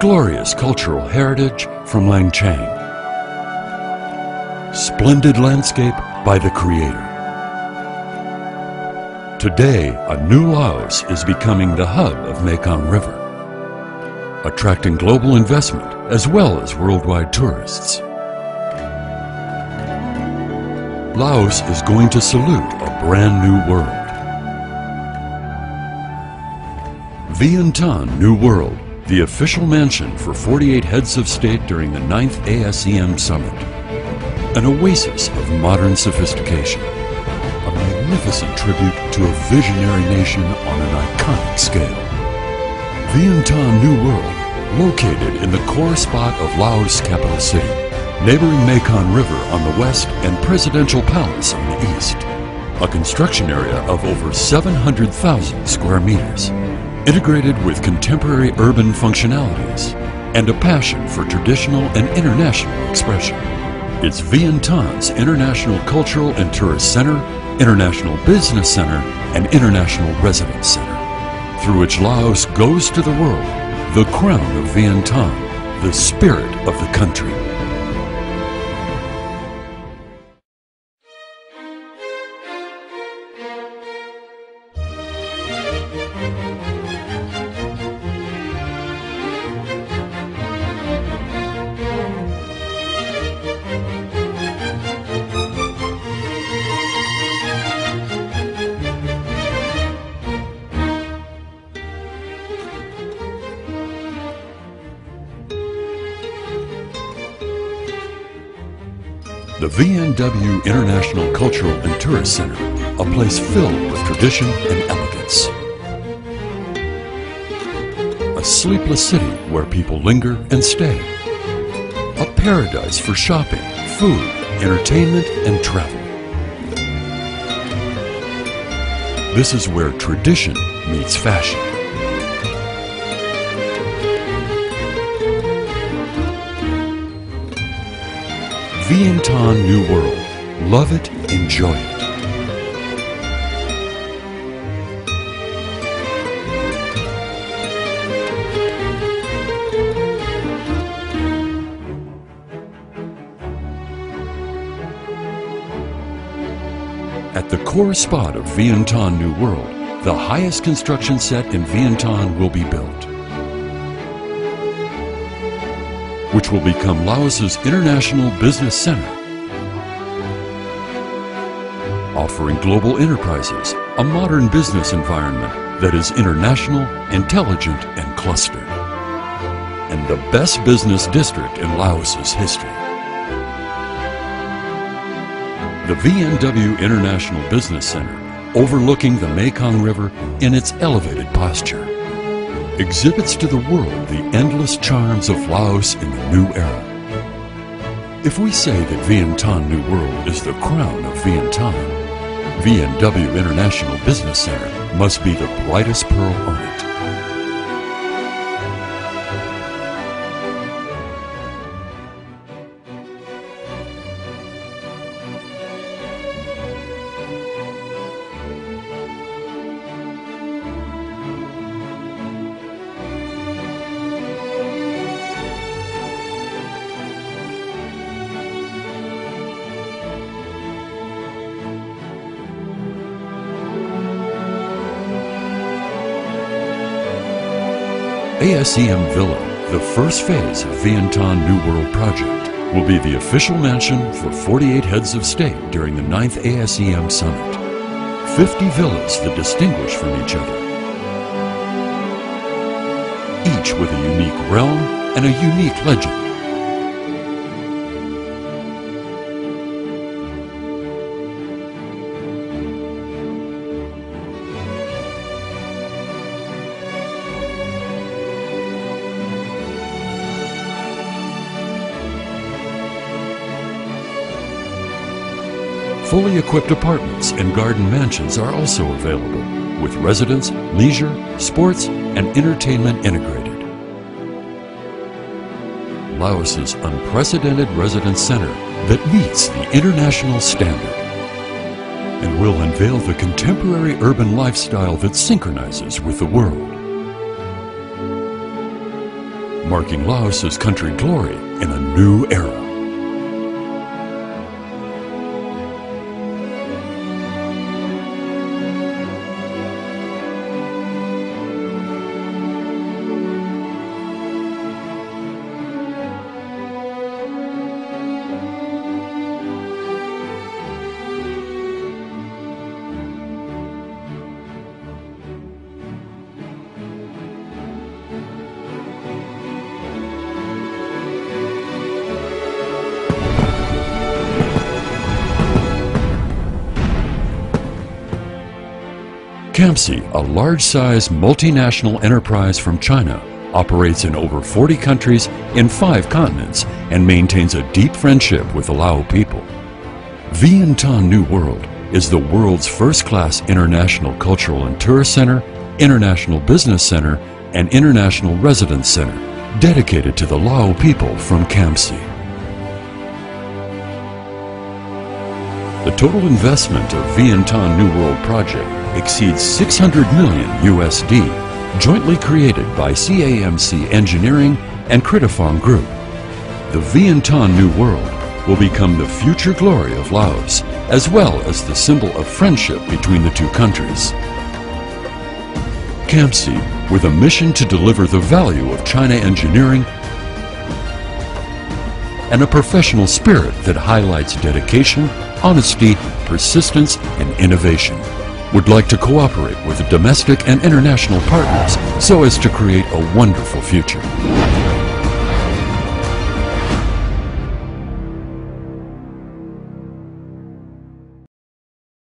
Glorious cultural heritage from Lang Chang. Splendid landscape by the Creator. Today, a new Laos is becoming the hub of Mekong River, attracting global investment as well as worldwide tourists. Laos is going to salute a brand new world. Vientiane New World, the official mansion for 48 heads of state during the 9th ASEM Summit. An oasis of modern sophistication. A magnificent tribute to a visionary nation on an iconic scale. Vientiane New World, located in the core spot of Laos' capital city, neighboring Mekong River on the west and Presidential Palace on the east. A construction area of over 700,000 square meters integrated with contemporary urban functionalities and a passion for traditional and international expression. It's Vientiane's International Cultural and Tourist Center, International Business Center, and International Residence Center, through which Laos goes to the world, the crown of Vientiane, the spirit of the country. The VNW International Cultural and Tourist Center, a place filled with tradition and elegance. A sleepless city where people linger and stay. A paradise for shopping, food, entertainment, and travel. This is where tradition meets fashion. Vientiane New World. Love it, enjoy it. At the core spot of Vientiane New World, the highest construction set in Vientiane will be built. Which will become Laos's international business center, offering global enterprises a modern business environment that is international, intelligent, and clustered, and the best business district in Laos's history. The VNW International Business Center, overlooking the Mekong River in its elevated posture exhibits to the world the endless charms of Laos in the new era. If we say that Vientiane New World is the crown of Vientiane, VNW International Business Center must be the brightest pearl on it. ASEM Villa, the first phase of the Vientiane New World project, will be the official mansion for 48 heads of state during the 9th ASEM Summit. 50 villas that distinguish from each other. Each with a unique realm and a unique legend. Fully equipped apartments and garden mansions are also available, with residence, leisure, sports, and entertainment integrated. Laos's unprecedented residence center that meets the international standard and will unveil the contemporary urban lifestyle that synchronizes with the world. marking Laos's country glory in a new era. CAMC, a large-size multinational enterprise from China, operates in over 40 countries in five continents and maintains a deep friendship with the Lao people. Vientiane New World is the world's first-class international cultural and tourist center, international business center, and international residence center dedicated to the Lao people from CAMC. The total investment of Vientiane New World project exceeds 600 million USD, jointly created by CAMC Engineering and Critifong Group. The Vientiane New World will become the future glory of Laos, as well as the symbol of friendship between the two countries. CAMC, with a mission to deliver the value of China engineering and a professional spirit that highlights dedication, honesty, persistence, and innovation would like to cooperate with domestic and international partners so as to create a wonderful future.